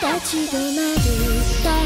立ち止まる